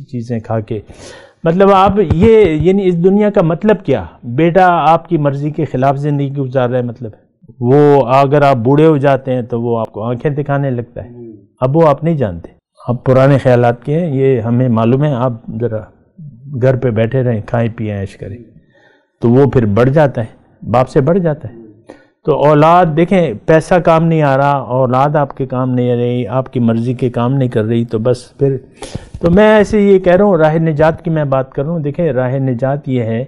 चीज़ें खा के। मतलब आप ये, यानी इस दुनिया का मतलब क्या? बेटा आपकी मर्ज़ी के ख़िलाफ़ ज़िंदगी गुजार रहा है मतलब। वो अगर आप बूढ़े हो जाते हैं तो वो आपको आँखें दिखाने लगता है। अब वो आप नहीं जानते। आप पुराने ख्याल के हैं, ये हमें मालूम है। आप ज़रा घर पे बैठे रहें, खाएँ, पिए, ऐश करें। तो वो फिर बढ़ जाता है, बाप से बढ़ जाता है। तो औलाद, देखें, पैसा काम नहीं आ रहा, औलाद आपके काम नहीं आ रही, आपकी मर्ज़ी के काम नहीं कर रही तो बस फिर तो मैं ऐसे ये कह रहा हूँ राह निजात की मैं बात कर रहा हूँ, देखें राह निजात ये है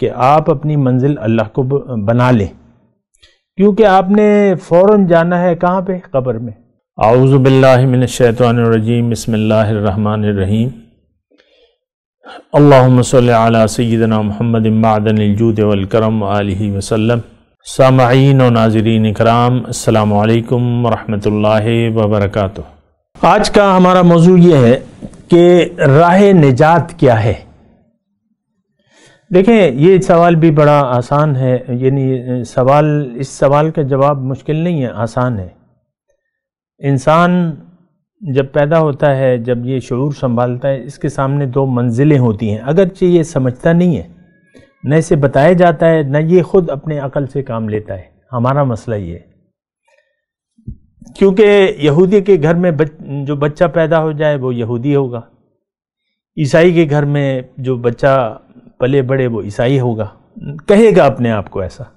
कि आप अपनी मंजिल अल्लाह को बना लें। क्योंकि आपने फ़ौर जाना है कहाँ पे? कब्र में। आउज़बिल्लिनशैतरजीम बसमीम अल्लाम सल सैदना महमद इमादनजूद वलकरम वसलम सामीन व नाजरीन कराम अल्लाम वरहमल वबरक आज का हमारा मौजू ये है कि राह निजात क्या है? देखें, ये सवाल भी बड़ा आसान है, यानी सवाल, इस सवाल का जवाब मुश्किल नहीं है, आसान है। इंसान जब पैदा होता है, जब ये शूर संभालता है, इसके सामने दो मंजिलें होती हैं। अगरचे ये समझता नहीं है न इसे बताया जाता है न ये खुद अपने अकल से काम लेता है। हमारा मसला ये क्योंकि यहूदी के घर में बच, जो बच्चा पैदा हो जाए वो यहूदी होगा। ईसाई के घर में जो बच्चा पले बड़े वो ईसाई होगा। कहेगा अपने आप को ऐसा।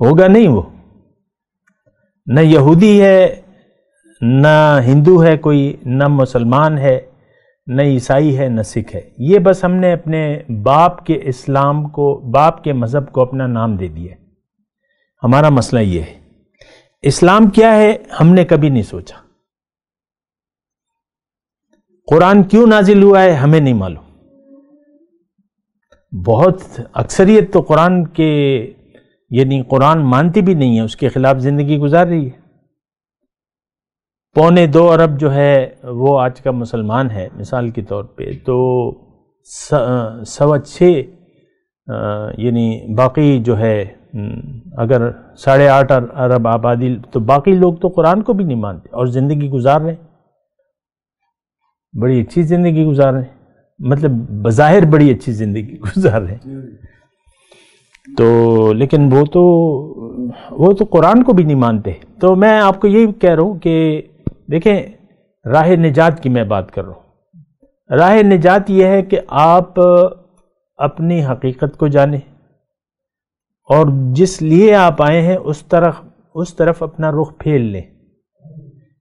होगा नहीं वो। न यहूदी है न हिंदू है कोई न मुसलमान है। न ईसाई है, न सिख है। ये बस हमने अपने बाप के इस्लाम को, बाप के मज़हब को अपना नाम दे दिया हमारा मसला ये है। इस्लाम क्या है, हमने कभी नहीं सोचा। कुरान क्यों नाजिल हुआ है, हमें नहीं मालूम। बहुत अक्सरियत तो कुरान के, यानी कुरान मानती भी नहीं है, उसके खिलाफ ज़िंदगी गुजार रही है। पौने दो अरब जो है वो आज का मुसलमान है मिसाल के तौर पे तो सवा छः यानी बाकी जो है अगर साढ़े आठ अरब आबादी तो बाकी लोग तो कुरान को भी नहीं मानते और ज़िंदगी गुजार रहे बड़ी अच्छी ज़िंदगी गुजार रहे मतलब बज़ाहिर बड़ी अच्छी ज़िंदगी गुजार रहे तो लेकिन वो तो वो तो कुरान को भी नहीं मानते। तो मैं आपको यही कह रहा हूँ कि देखें राह निजात की मैं बात कर रहा हूँ। राह निजात यह है कि आप अपनी हकीकत को जाने और जिस लिए आप आए हैं, उस तरफ़ उस तरफ़ अपना रुख फेर लें।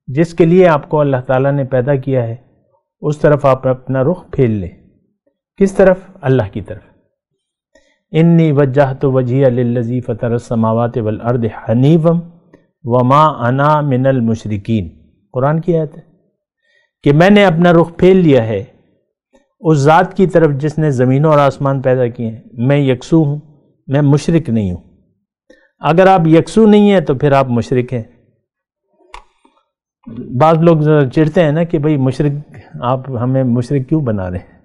जिसके लिए आपको अल्लाह ताला ने पैदा किया है, उस तरफ़ आप अपना रुख फेर लें। किस तरफ़? अल्लाह की तरफ़। इन्नी वजह तो वजिया लजी फ़तर समावत वल अर्द हनीवम वमा अना मिनल मुशरकिन। कुरान की आयत है कि मैंने अपना रुख फेर लिया है। उस ज़ात की तरफ़ जिसने ज़मीन और आसमान पैदा किए हैं, मैं यकसू हूँ, मैं मुशरक नहीं हूँ। अगर आप यकसू नहीं हैं तो फिर आप मुशरक हैं। बाद लोग चिढ़ते हैं ना कि भाई मुशरक, आप हमें मुशरक क्यों बना रहे हैं?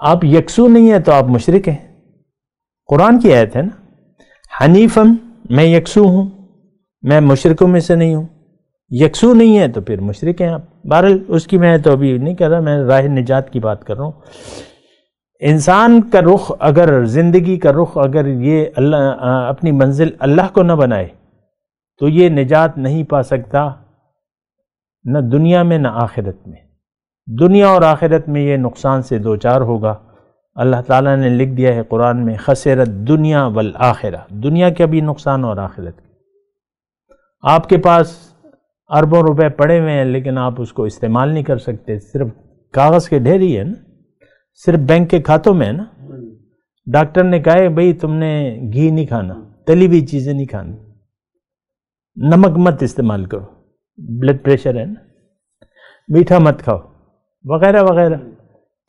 आप यकसू नहीं है तो आप मुशरक हैं। कुरान की आयत है ना हनीफम मैं यकसू हूँ, मैं मुशरकों में से नहीं हूँ। यकसू नहीं है तो फिर मुशरक हैं आप। बहरल उसकी मैं तो अभी नहीं कर रहा, मैं राह निजात की बात कर रहा हूँ। इंसान का रुख अगर, ज़िंदगी का रुख अगर ये अल्लाह अपनी मंजिल अल्लाह को न बनाए तो ये निजात नहीं पा सकता, न दुनिया में, न आखिरत में। दुनिया और आखिरत में ये नुकसान से दो चार होगा। अल्लाह ताला ने लिख दिया है कुरान में, खसरत दुनिया वल आखिरा। दुनिया का भी नुकसान और आखिरत आपके पास अरबों रुपए पड़े हुए हैं, लेकिन आप उसको इस्तेमाल नहीं कर सकते। सिर्फ़ कागज़ के ढेर ही है ना, सिर्फ़ बैंक के खातों में है ना। डॉक्टर ने कहा है, भाई, तुमने घी नहीं खाना, तली हुई चीज़ें नहीं खानी। नमक मत इस्तेमाल करो ब्लड प्रेशर है ना। मीठा मत खाओ, वगैरह वगैरह।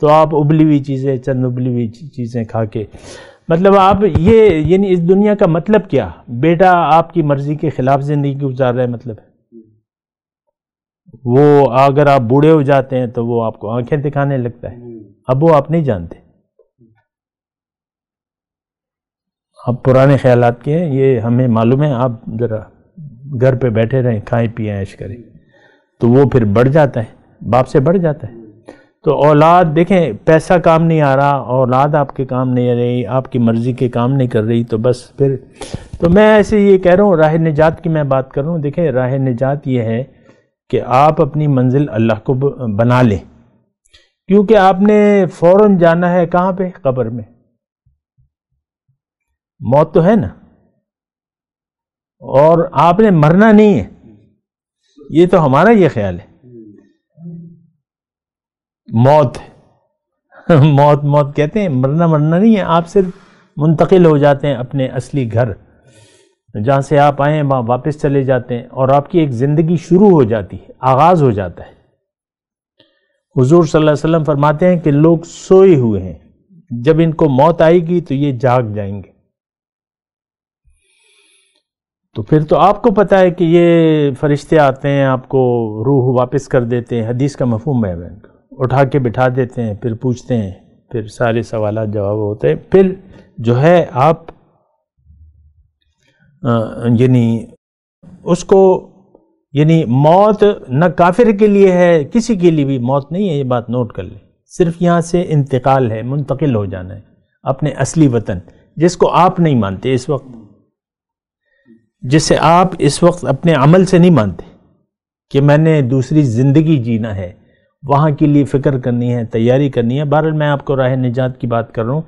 तो आप उबली हुई चीज़ें, चंद उबली हुई चीज़ें खा के मतलब आप ये, यानी इस दुनिया का मतलब क्या? बेटा आपकी मर्ज़ी के ख़िलाफ़ ज़िंदगी गुजार रहा है मतलब। वो अगर आप बूढ़े हो जाते हैं तो वो आपको आँखें दिखाने लगता है। अब वो आप नहीं जानते। अब पुराने ख्याल के हैं, ये हमें मालूम है, आप ज़रा घर पे बैठे रहें, खाएँ, पिए, ऐश करें तो वो फिर बढ़ जाता है, बाप से बढ़ जाता है। तो औलाद, देखें, पैसा काम नहीं आ रहा, औलाद आपके काम नहीं आ रही, आपकी मर्ज़ी के काम नहीं कर रही तो बस फिर तो मैं ऐसे ये कह रहा हूँ, राह निजात की मैं बात कर रहा हूँ। देखें, राह निजात ये है कि आप अपनी मंजिल अल्लाह को बना लें। क्योंकि आपने फ़ौर जाना है कहाँ पे? कब्र में। मौत तो है ना। और आपने मरना नहीं है। ये तो हमारा ये ख्याल है। मौत मौत मौत कहते हैं, मरना मरना नहीं है। आप सिर्फ़ मुंतकिल हो जाते हैं अपने असली घर। जहाँ से आप आए वहाँ वापस चले जाते हैं और आपकी एक ज़िंदगी शुरू हो जाती है, आगाज़ हो जाता है। हुजूर सल्लल्लाहु अलैहि वसल्लम फरमाते हैं कि लोग सोए हुए हैं। जब इनको मौत आएगी तो ये जाग जाएँगे। तो फिर तो आपको पता है कि ये फरिश्ते आते हैं, आपको रूह वापस कर देते हैं, हदीस का मफहम है उठा के बिठा देते हैं, फिर पूछते हैं, फिर सारे सवाल जवाब होते हैं। फिर जो है, आप यानी उसको, यानी मौत न काफिर के लिए है, किसी के लिए भी मौत नहीं है, ये बात नोट कर ले। सिर्फ़ यहाँ से इंतकाल है, मुंतकिल हो जाना है, अपने असली वतन, जिसको आप नहीं मानते इस वक्त। जिसे आप इस वक्त अपने अमल से नहीं मानते, कि मैंने दूसरी ज़िंदगी जीना है, वहाँ के लिए फ़िक्र करनी है, तैयारी करनी है। बहरहाल, मैं आपको राह निजात की बात कर रहा हूँ।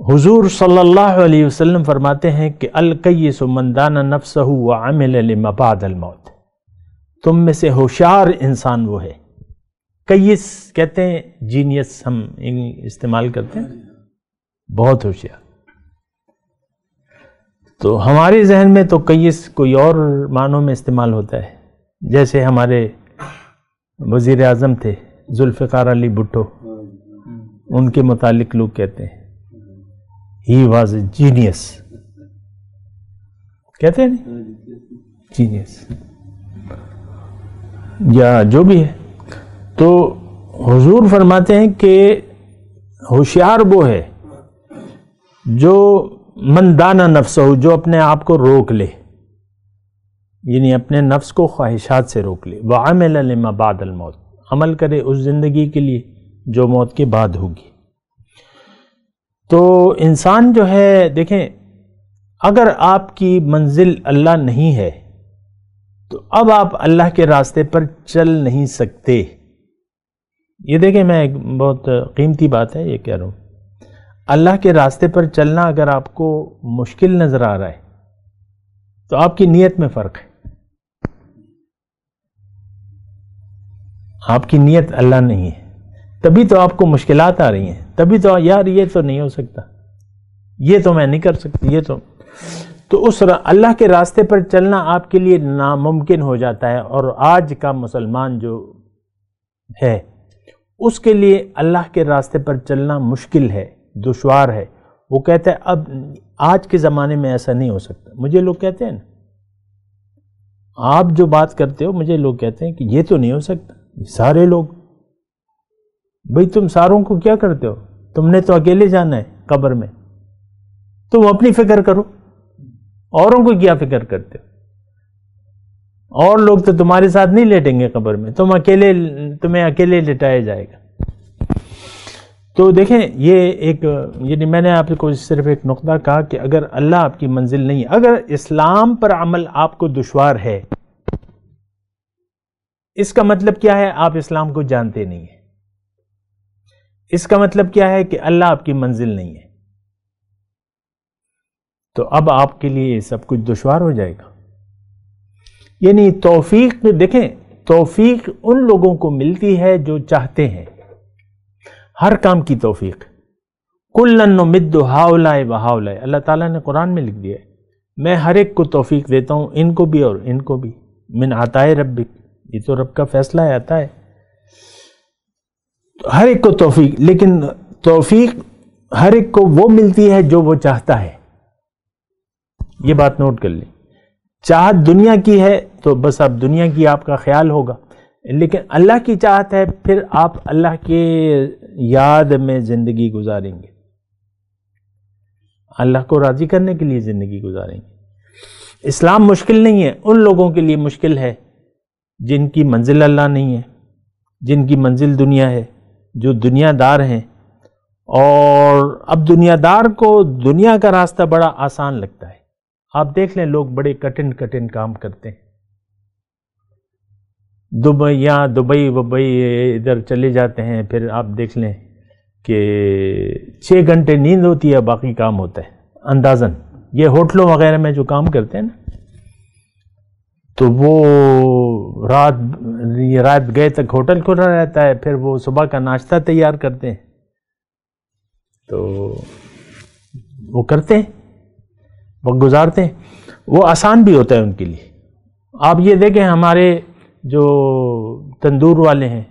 हुजूर सल्लल्लाहु अलैहि वसल्लम फरमाते हैं कि अलकैस मंदाना नफ्सहु व अमिल मबाद मौत। तुम में से होशियार इंसान वो है। कैस कहते हैं जीनियस हम इस्तेमाल करते हैं। बहुत होशियार। तो हमारे जहन में तो कैस कोई और मानों में इस्तेमाल होता है। जैसे हमारे वज़ी अजम थे जुल्फ़ार अली भुट्टो उनके मुतालिक लोग कहते हैं। ही वॉज़ ए जीनियस कहते हैं जीनियस या जो भी है। तो हुजूर फरमाते हैं कि होशियार वो है जो मंदाना नफ्स हो, जो अपने आप को रोक ले। यानी अपने नफ्स को ख्वाहिशात से रोक ले। वह अमल बादल मौत। अमल करे उस ज़िंदगी के लिए जो मौत के बाद होगी। तो इंसान जो है, देखें, अगर आपकी मंजिल अल्लाह नहीं है तो अब आप अल्लाह के रास्ते पर चल नहीं सकते। ये देखें, मैं एक बहुत कीमती बात है, ये कह रहा हूँ। अल्लाह के रास्ते पर चलना अगर आपको मुश्किल नज़र आ रहा है तो आपकी नीयत में फ़र्क है। आपकी नीयत अल्लाह नहीं है। तभी तो आपको मुश्किल आ रही हैं। तभी तो यार ये तो नहीं हो सकता। ये तो मैं नहीं कर सकती, ये तो। तो उस अल्लाह के रास्ते पर चलना आपके लिए नामुमकिन हो जाता है और आज का मुसलमान जो है, उसके लिए अल्लाह के रास्ते पर चलना मुश्किल है, दुशवार है। वो कहता है, अब आज के ज़माने में ऐसा नहीं हो सकता। मुझे लोग कहते हैं ना। आप जो बात करते हो, मुझे लोग कहते हैं कि ये तो नहीं हो सकता। सारे लोग भाई तुम सारों को क्या करते हो? तुमने तो अकेले जाना है कब्र में। तुम अपनी फ़िक्र करो। औरों को क्या फ़िक्र करते हो? और लोग तो तुम्हारे साथ नहीं लेटेंगे कब्र में। तुम अकेले, तुम्हें अकेले लेटाया जाएगा। तो देखें, ये एक, यानी मैंने आपको सिर्फ़ एक नुकता कहा कि अगर अल्लाह आपकी मंजिल नहीं अगर इस्लाम पर अमल आपको दुशवार है, इसका मतलब क्या है? आप इस्लाम को जानते नहीं है। इसका मतलब क्या है कि अल्लाह आपकी मंजिल नहीं है। तो अब आपके लिए सब कुछ दुशवार हो जाएगा। यानी तौफीक देखें, तौफीक उन लोगों को मिलती है जो चाहते हैं। हर काम की तौफीक। कुल्लन मिद हाउलाए बहाउलाए अल्लाह ताला ने कुरान में लिख दिया है, मैं हर एक को तौफीक देता हूँ, इनको भी और इनको भी। मिन आता है रबिक ये तो रब का फैसला है, आता है। हर एक को तोफीक, लेकिन तोफीक हर एक को वो मिलती है जो वो चाहता है। ये बात नोट कर ले। चाहत दुनिया की है तो बस अब दुनिया की आपका ख्याल होगा। लेकिन अल्लाह की चाहत है, फिर आप अल्लाह के याद में ज़िंदगी गुजारेंगे। अल्लाह को राज़ी करने के लिए ज़िंदगी गुजारेंगे। इस्लाम मुश्किल नहीं है, उन लोगों के लिए मुश्किल है, जिनकी मंजिल अल्लाह नहीं है, जिनकी मंजिल दुनिया है। जो दुनियादार हैं, और अब दुनियादार को दुनिया का रास्ता बड़ा आसान लगता है। आप देख लें, लोग बड़े कठिन कठिन काम करते हैं। दुबई या दुबई, वबई, इधर चले जाते हैं, फिर आप देख लें कि छः घंटे नींद होती है, बाकी काम होता है। अंदाजन, ये होटलों वगैरह में जो काम करते हैं ना तो वो रात, ये रात गए तक होटल खुला रहता है, फिर वो सुबह का नाश्ता तैयार करते हैं। तो वो करते हैं, वक्त गुजारते हैं। वो आसान भी होता है उनके लिए। आप ये देखें, हमारे जो तंदूर वाले हैं,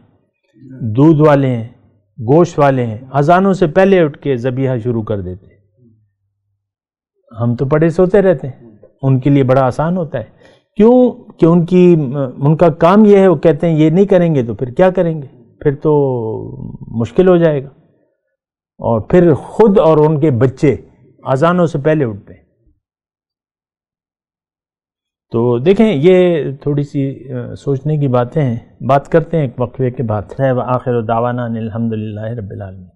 दूध वाले हैं, गोश्त वाले हैं, अजानों से पहले उठ के जबिया शुरू कर देते हम तो पड़े सोते रहते हैं। उनके लिए बड़ा आसान होता है। क्यों कि उनकी, उनका काम ये है, वो कहते हैं, ये नहीं करेंगे तो फिर क्या करेंगे? फिर तो मुश्किल हो जाएगा। और फिर खुद और उनके बच्चे अजानों से पहले उठते हैं। तो देखें, ये थोड़ी सी सोचने की बातें हैं। बात करते हैं एक वक्फे के बाद। है आखिर दावाना रबालमी